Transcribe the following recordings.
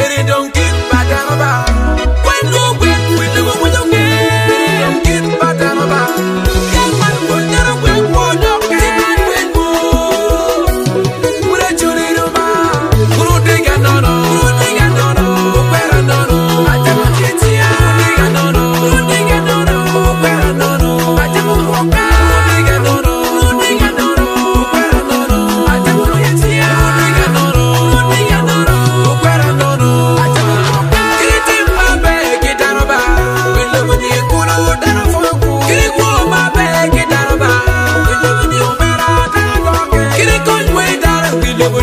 Agora, me chama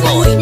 boy.